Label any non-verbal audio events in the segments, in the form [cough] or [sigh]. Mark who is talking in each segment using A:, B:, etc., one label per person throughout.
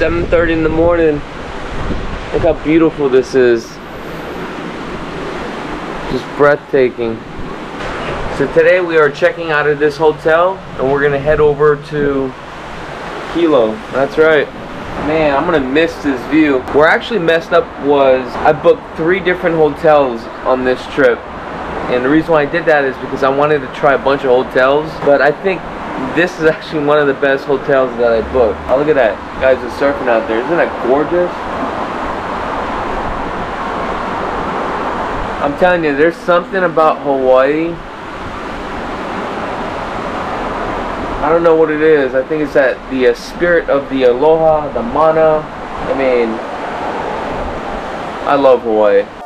A: 7.30 in the morning. Look how beautiful this is. Just breathtaking. So today we are checking out of this hotel and we're gonna head over to Hilo. That's right. Man, I'm gonna miss this view. Where I actually messed up was I booked three different hotels on this trip. And the reason why I did that is because I wanted to try a bunch of hotels. But I think this is actually one of the best hotels that I booked. Oh, look at that. Guys are surfing out there. Isn't that gorgeous? I'm telling you, there's something about Hawaii. I don't know what it is. I think it's that the uh, spirit of the aloha, the mana. I mean, I love Hawaii.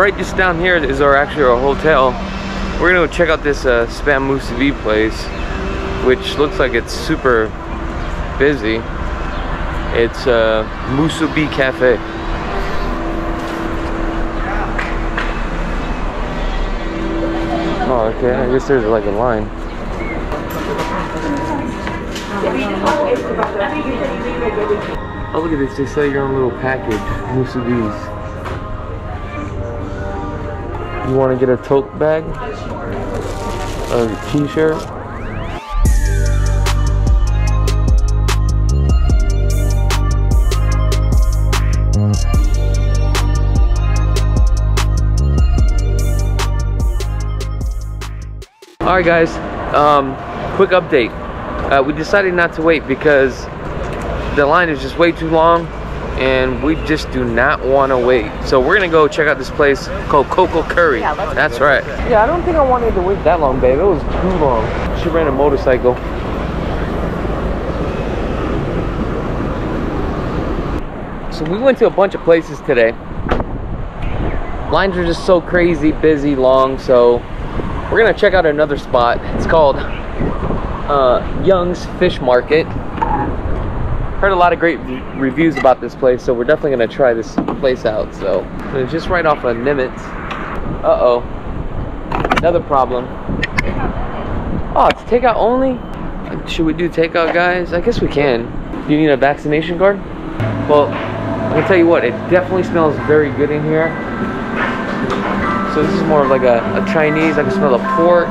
A: Right just down here is our actually our hotel. We're gonna go check out this uh, spam musubi place, which looks like it's super busy. It's uh, Musubi Cafe. Oh, okay. I guess there's like a line. Oh, look at this. They sell your own little package. Musubis. You want to get a tote bag? A t-shirt? Alright guys, um, quick update. Uh, we decided not to wait because the line is just way too long and we just do not want to wait. So we're gonna go check out this place called Coco Curry.
B: Yeah, let's
A: That's right. Yeah, I don't think I wanted to wait that long, babe. It was too long. She ran a motorcycle. So we went to a bunch of places today. Lines are just so crazy, busy, long. So we're gonna check out another spot. It's called uh, Young's Fish Market heard a lot of great reviews about this place, so we're definitely gonna try this place out. So it's just right off of Nimitz. Uh oh, another problem. Oh, it's takeout only. Should we do takeout, guys? I guess we can. Do you need a vaccination card? Well, I'm gonna tell you what. It definitely smells very good in here. So this is more of like a, a Chinese. I can smell the pork,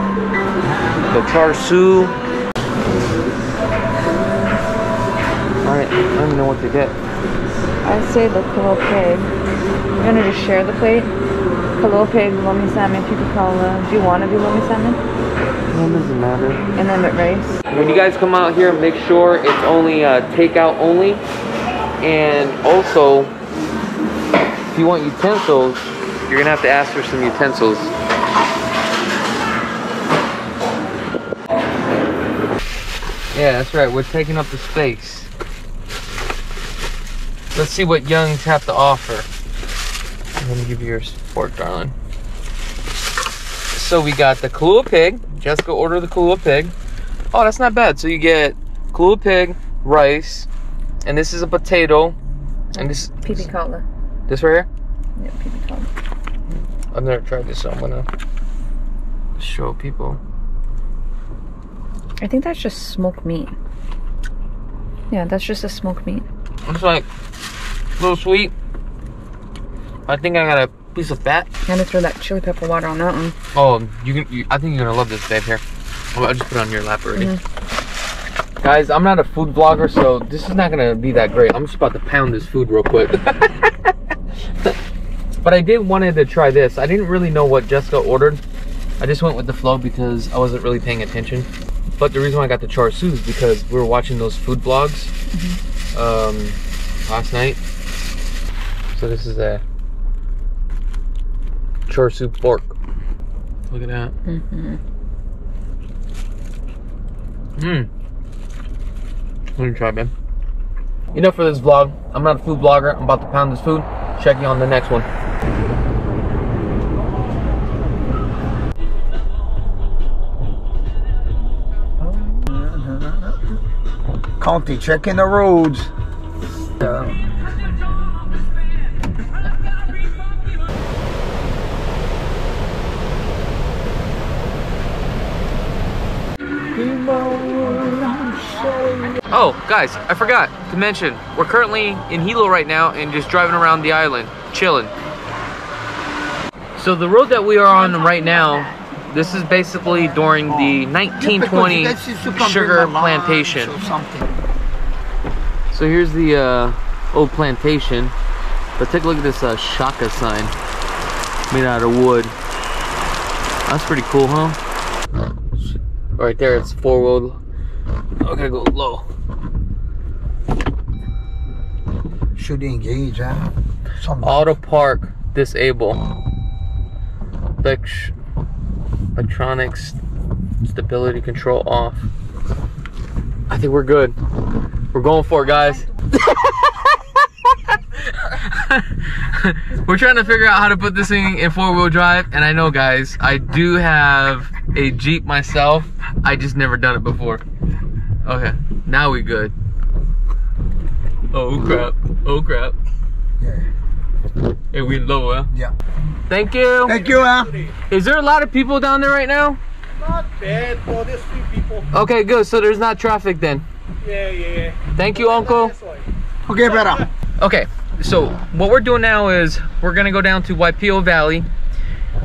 A: the char siu. Know what to get.
B: I say the kalua pig. We're gonna just share the plate. Kalua pig, lomi salmon, pipikaula. Do you want to do lomi salmon?
A: No, it doesn't matter.
B: And then with rice.
A: When you guys come out here, make sure it's only uh, takeout only. And also, if you want utensils, you're gonna have to ask for some utensils. Yeah, that's right. We're taking up the space. Let's see what Young's have to offer. Let me give you your fork, darling. So we got the Kalua pig. Jessica ordered the Kalua pig. Oh, that's not bad. So you get Kalua pig, rice, and this is a potato. And this
B: Pipikaula.
A: this right here?
B: Yeah, pipikaula.
A: I've never tried this, so I'm gonna show people.
B: I think that's just smoked meat. Yeah, that's just a smoked meat.
A: It's like a little sweet. I think I got a piece of fat.
B: I'm gonna throw that chili pepper water on that one.
A: Oh, you can. You, I think you're gonna love this, babe. Here, I'll, I'll just put it on your lap already. Guys, I'm not a food vlogger, so this is not gonna be that great. I'm just about to pound this food real quick. [laughs] but I did wanted to try this. I didn't really know what Jessica ordered. I just went with the flow because I wasn't really paying attention. But the reason why I got the char siu is because we were watching those food vlogs mm-hmm. Um, last night. So this is a char siu pork. Look at that.
B: Mm-hmm.
A: Mmm. Let me try, babe. Enough for this vlog. I'm not a food vlogger. I'm about to pound this food. Check you on the next one.
C: County, checking the roads.
A: Oh, guys, I forgot to mention, we're currently in Hilo right now and just driving around the island, chilling. So the road that we are on right now, this is basically during the 1920 sugar plantation. So here's the uh, old plantation. But take a look at this uh, Shaka sign made out of wood. That's pretty cool, huh? Right there, it's four wheel. I gotta go low.
C: Should engage, huh?
A: Auto park disable. Elect- electronics stability control off. I think we're good. We're going for it, guys. we're trying to figure out how to put this thing in four-wheel drive, and I know, guys, I do have a Jeep myself. I just never done it before. Okay, now we good. Oh crap! Oh crap!
C: Yeah.
A: Hey, we lower.
C: Yeah.
A: Thank you.
C: Thank you, huh?
A: Is there a lot of people down there right now?
D: Not bad for these few people.
A: Okay, good. So there's not traffic then.
D: Yeah, yeah, yeah.
A: Thank you, Uncle.
C: Okay, better.
A: Okay, so what we're doing now is we're gonna go down to Waipio Valley.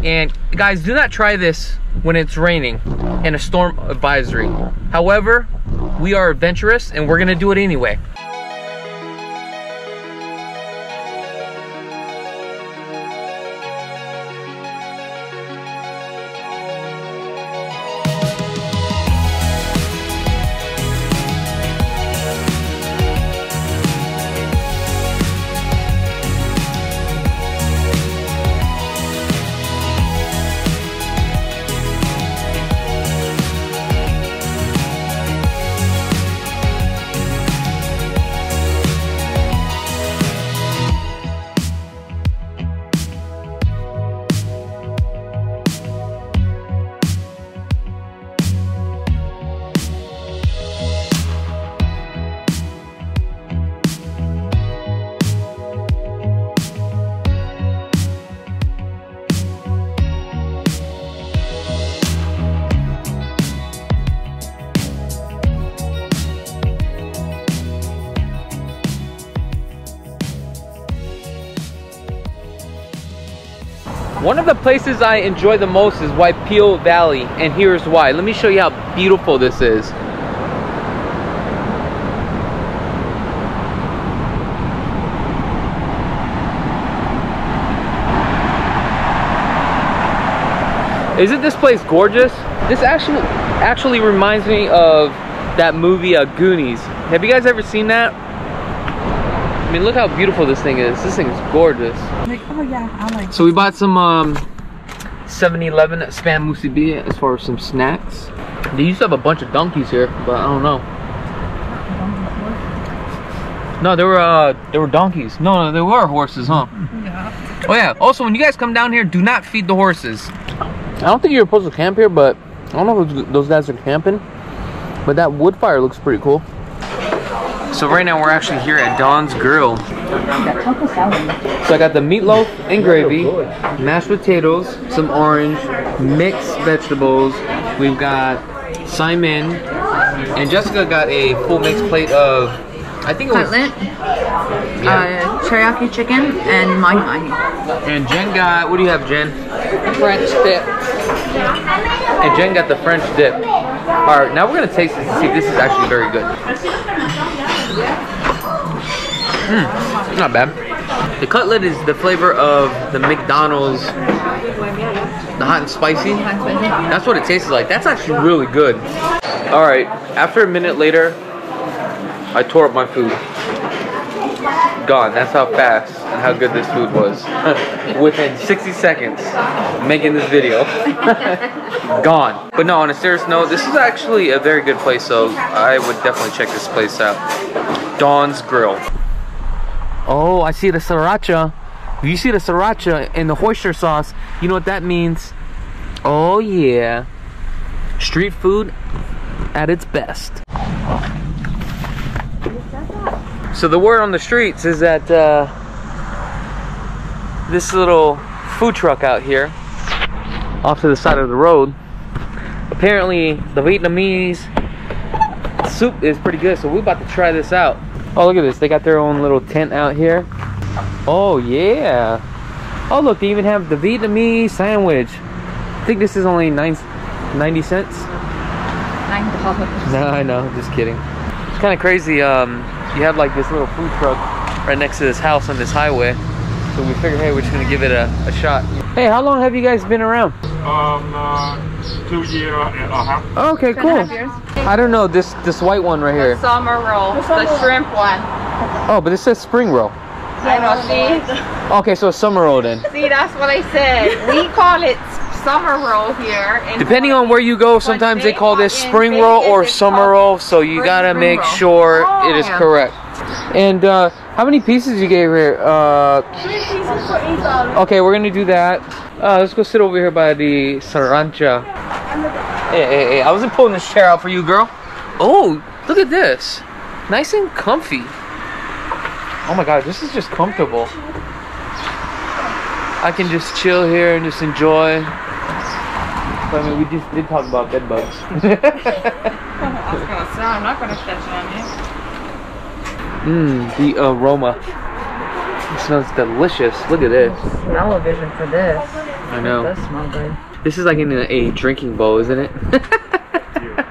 A: And guys, do not try this when it's raining and a storm advisory. However, we are adventurous and we're gonna do it anyway. One of the places I enjoy the most is Waipio Valley, and here's why. Let me show you how beautiful this is. Isn't this place gorgeous? This actually actually reminds me of that movie uh, Goonies. Have you guys ever seen that? I mean, look how beautiful this thing is. This thing is gorgeous.
B: Like, oh yeah, I like.
A: So we bought some um 7-Eleven spam musubi as far as some snacks. They used to have a bunch of donkeys here, but I don't know. No, there were uh there were donkeys. No, no, there were horses, huh?
B: Yeah.
A: Oh yeah. Also, when you guys come down here, do not feed the horses. I don't think you're supposed to camp here, but I don't know if those guys are camping. But that wood fire looks pretty cool. So right now we're actually here at Don's Grill. So I got the meatloaf and gravy, mashed potatoes, some orange, mixed vegetables. We've got Simon and Jessica got a full mixed plate of, I think it was,
B: Cutlet,
A: yeah.
B: uh, teriyaki chicken, and mahi mahi.
A: and Jen got, what do you have, Jen?
B: French dip.
A: And Jen got the French dip. All right, now we're gonna taste this to see if this is actually very good. Mmm, not bad. The cutlet is the flavor of the McDonald's, the hot and spicy. That's what it tastes like. That's actually really good. All right, after a minute later, I tore up my food. Gone. That's how fast and how good this food was. [laughs] Within 60 seconds, making this video. [laughs] Gone. But no, on a serious note, this is actually a very good place, so I would definitely check this place out. Don's Grill. Oh, I see the sriracha. If you see the sriracha in the oyster sauce, you know what that means. Oh yeah. Street food at its best. So the word on the streets is that uh, this little food truck out here, off to the side of the road, apparently the Vietnamese soup is pretty good. So we're about to try this out. Oh, look at this. They got their own little tent out here. Oh, yeah. Oh, look, they even have the Vietnamese sandwich. I think this is only nine, 90 cents.
B: Nine dollars. [laughs]
A: No, I know, just kidding. It's kind of crazy. Um, you have like this little food truck right next to this house on this highway. So we figured, hey, we're just gonna give it a, a shot. Hey, how long have you guys been around?
D: Um, uh, two year and a half.
A: Okay, cool. I don't know this this white one right here.
E: Summer roll, the shrimp one.
A: Oh, but it says spring roll.
E: I know, see?
A: Okay, so summer roll then.
E: See, that's what I said. We call it summer roll here. in
A: Depending on where you go, sometimes they call this spring roll or summer roll. So you gotta make
E: roll.
A: sure
E: Oh,
A: it is
E: yeah.
A: correct. And uh, how many pieces you gave here? Uh, Okay, we're gonna do that. Uh, let's go sit over here by the Sarancha. Hey, hey, hey, I wasn't pulling this chair out for you, girl. Oh, look at this. Nice and comfy. Oh my god, this is just comfortable. I can just chill here and just enjoy. But, I mean, we just did talk about bed bugs. [laughs]
E: I was gonna say, I'm not gonna catch on you.
A: Mmm, the aroma. It smells delicious. Look at this.
B: Smell-o-vision for this.
A: I know.
B: Does smell good.
A: This is like in a, a drinking bowl, isn't it?
B: Thank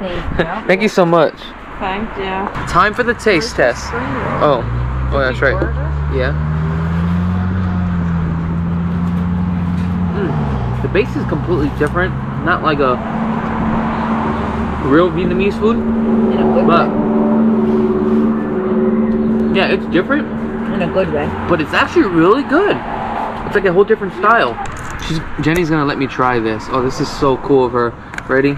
B: [laughs] you.
A: Thank you so much.
E: Thank you.
A: Time for the taste test. Oh, oh, that's right. Yeah. Mm. The base is completely different. Not like a real Vietnamese food,
B: In a good
A: but yeah, it's different,
B: In a good way.
A: but it's actually really good. It's like a whole different style. She's Jenny's gonna let me try this. Oh, this is so cool of her. Ready?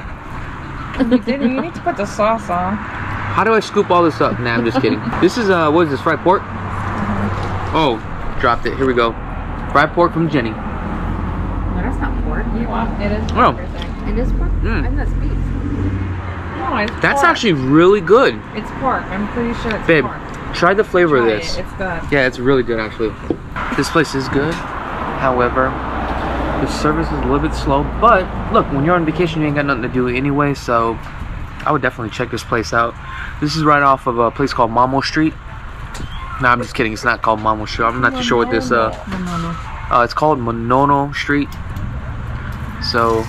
E: You did. You need to put the sauce on.
A: How do I scoop all this up? Nah, I'm just kidding. [laughs] this is uh, what is this? Fried pork? Oh, dropped it. Here we go. Fried pork from Jenny.
E: No, that's not pork. You want it is
A: Oh.
E: everything.
B: It is pork?
A: Mm.
E: And that's beef. No, it's
A: That's
E: pork.
A: actually really good.
E: It's pork. I'm pretty sure it's
A: Babe,
E: pork.
A: Try the flavor
E: Try
A: of this.
E: It. It's good.
A: Yeah, it's really good actually. This place is good. However, the service is a little bit slow. But look, when you're on vacation, you ain't got nothing to do anyway. So I would definitely check this place out. This is right off of a place called Mamo Street. No, I'm just kidding. It's not called Mamo Street. I'm not too sure what this. Uh, uh, it's called Monono Street. So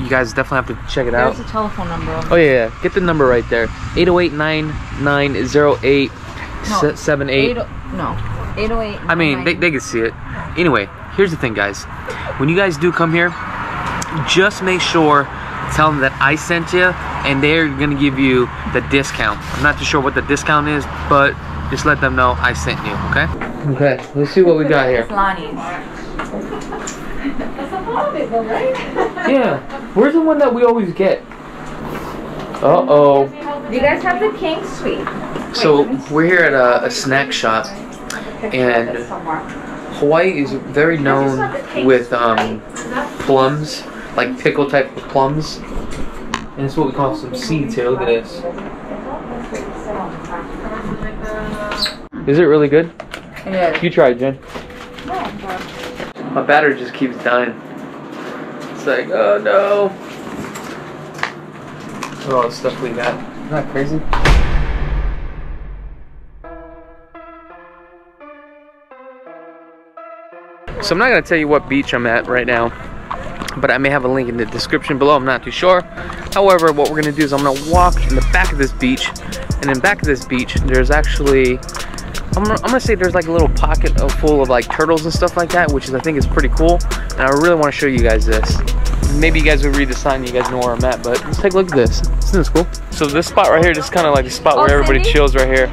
A: you guys definitely have to check it out.
B: There's a telephone number
A: Oh yeah, yeah. get the number right there. 808-9908-78.
B: Eight, no. 808.
A: I mean, they, they can see it. Anyway, here's the thing, guys. When you guys do come here, just make sure tell them that I sent you, and they're gonna give you the discount. I'm not too sure what the discount is, but just let them know I sent you. Okay. Okay. Let's see what we got here.
B: It's Lani's.
A: Yeah. Where's the one that we always get? Uh oh.
E: Do you guys have the king suite.
A: So we're here at a, a snack shop, and Hawaii is very known with um, plums, like pickle type of plums, and it's what we call some seeds here. Look at this. Is it really good?
B: Yeah.
A: You try, it, Jen. My battery just keeps dying. It's like, oh no. Look at all the stuff we got. Isn't that crazy? So I'm not gonna tell you what beach I'm at right now, but I may have a link in the description below. I'm not too sure. However, what we're gonna do is I'm gonna walk in the back of this beach, and in back of this beach, there's actually I'm gonna, I'm gonna say there's like a little pocket full of like turtles and stuff like that, which is I think is pretty cool. And I really want to show you guys this. Maybe you guys will read the sign, you guys know where I'm at, but let's take a look at this. Isn't this cool? So this spot right here, this is kind of like the spot where oh, everybody chills right here.